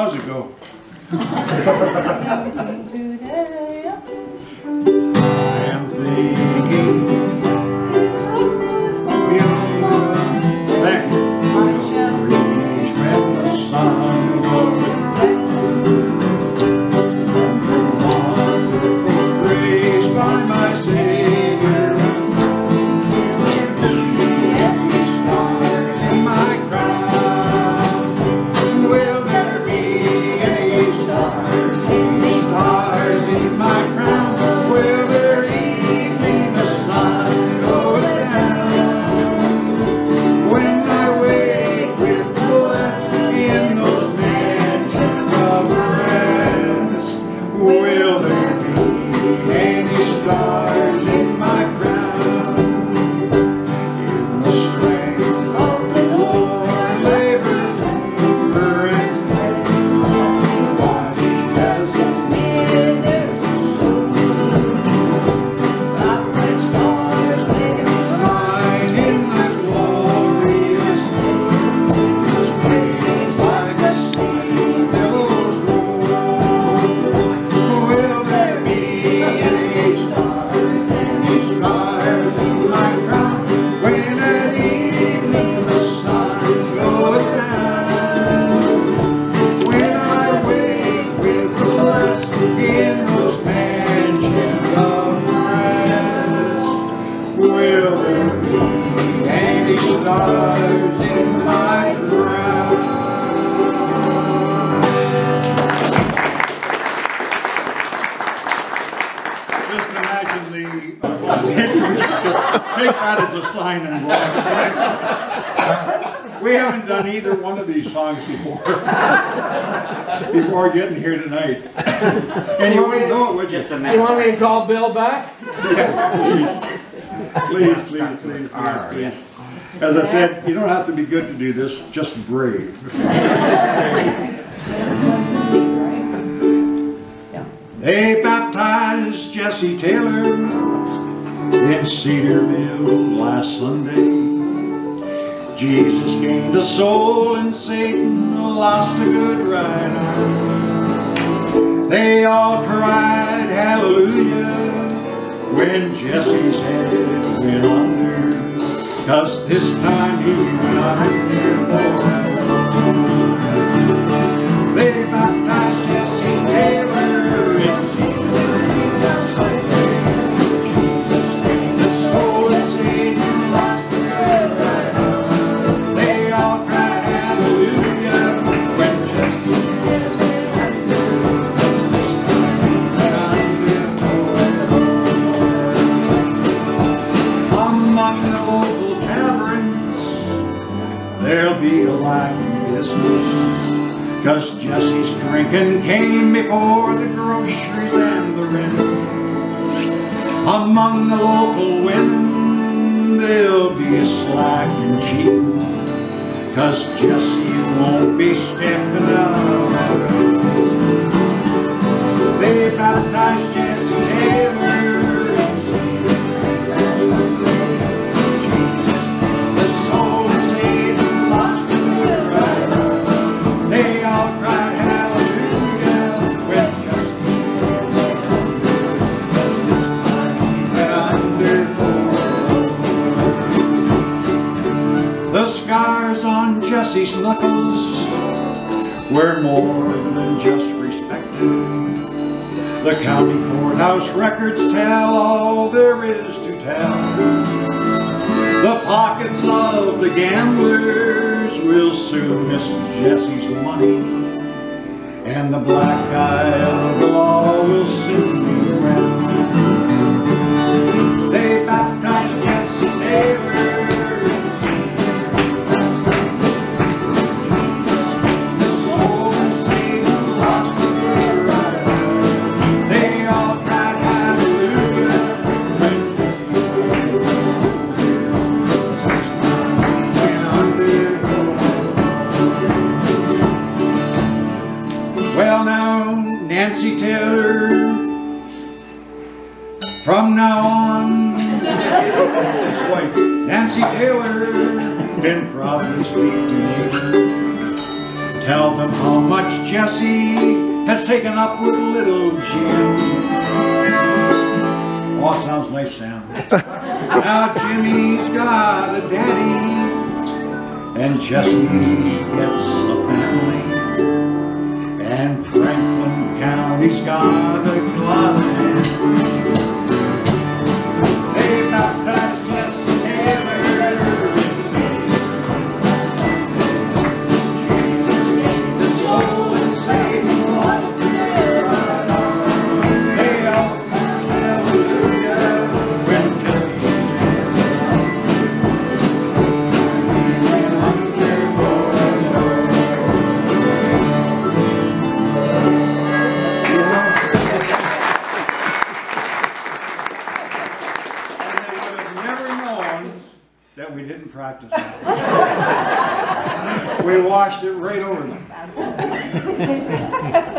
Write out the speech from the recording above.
How's it go? I am thinking. Uh, take that as a sign and walk. We haven't done either one of these songs before, before getting here tonight. And you wouldn't know it, would you? You want me to call Bill back? Yes, please. Please, please, please, please, please. As I said, you don't have to be good to do this, just brave. They baptized Jesse Taylor in Cedarville last Sunday. Jesus gained a soul and Satan lost a good rider. They all cried hallelujah when Jesse's head went under. Cause this time he went under. They there'll be a lively business. Cause Jesse's drinking came before the groceries and the rent. Among the local women, there'll be a slack and cheating. Cause Jesse won't be stepping out. They baptized Jesse Jesse's knuckles were more than just respected. The county courthouse records tell all there is to tell. The pockets of the gamblers will soon miss Jesse's money. And the black eye of the law will soon be around. Well now, Nancy Taylor, from now on, wife, Nancy Taylor, can proudly speak to neighbor. Tell them how much Jesse has taken up with little Jim. Oh, sounds nice, Sam. now Jimmy's got a daddy, and Jesse gets a family. And Franklin County's got a Gladys. That we didn't practice. We washed it right over them.